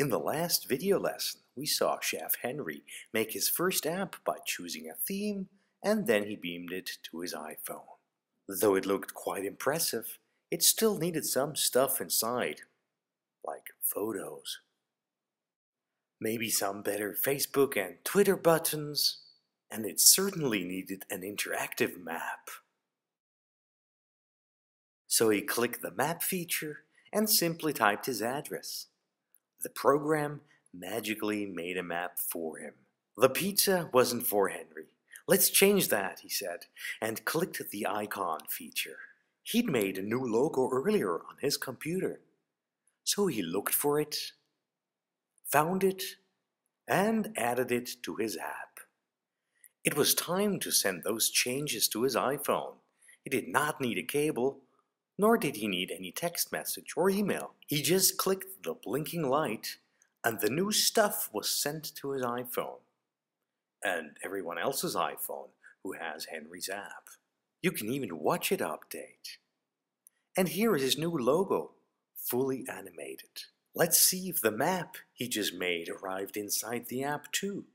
In the last video lesson, we saw Chef Henry make his first app by choosing a theme and then he beamed it to his iPhone. Though it looked quite impressive, it still needed some stuff inside, like photos. Maybe some better Facebook and Twitter buttons, and it certainly needed an interactive map. So he clicked the map feature and simply typed his address. The program magically made a map for him. The pizza wasn't for Henry. Let's change that, he said, and clicked the icon feature. He'd made a new logo earlier on his computer. So he looked for it, found it, and added it to his app. It was time to send those changes to his iPhone. He did not need a cable, nor did he need any text message or email. He just clicked the blinking light and the new stuff was sent to his iPhone and everyone else's iPhone who has Henry's app. You can even watch it update. And here is his new logo, fully animated. Let's see if the map he just made arrived inside the app too.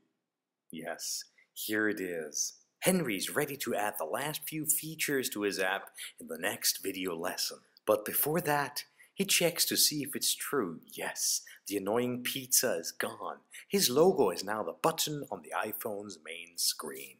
Yes, here it is. Henry's ready to add the last few features to his app in the next video lesson. But before that, he checks to see if it's true. Yes, the annoying pizza is gone. His logo is now the button on the iPhone's main screen.